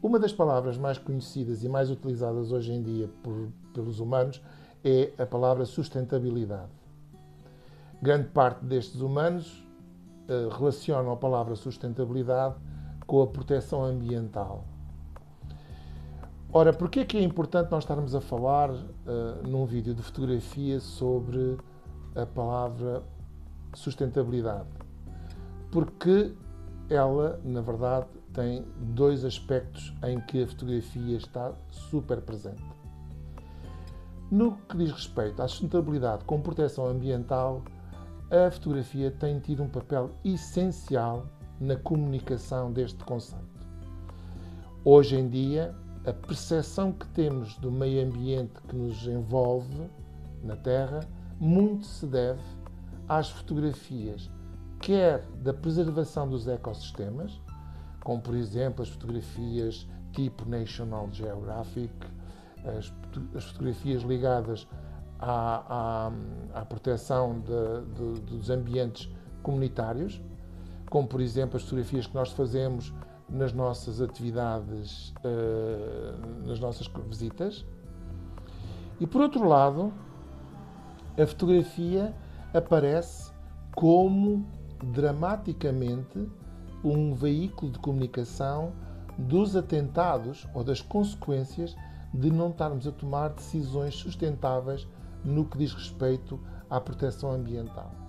Uma das palavras mais conhecidas e mais utilizadas hoje em dia por, pelos humanos é a palavra sustentabilidade. Grande parte destes humanos uh, relacionam a palavra sustentabilidade com a proteção ambiental. Ora, porquê é que é importante nós estarmos a falar uh, num vídeo de fotografia sobre a palavra sustentabilidade? Porque ela, na verdade, tem dois aspectos em que a fotografia está super presente. No que diz respeito à sustentabilidade com proteção ambiental, a fotografia tem tido um papel essencial na comunicação deste conceito. Hoje em dia, a percepção que temos do meio ambiente que nos envolve na Terra muito se deve às fotografias, quer da preservação dos ecossistemas, como por exemplo as fotografias tipo National Geographic, as, as fotografias ligadas à, à, à proteção de, de, dos ambientes comunitários, como por exemplo as fotografias que nós fazemos nas nossas atividades, uh, nas nossas visitas. E por outro lado, a fotografia aparece como dramaticamente um veículo de comunicação dos atentados ou das consequências de não estarmos a tomar decisões sustentáveis no que diz respeito à proteção ambiental.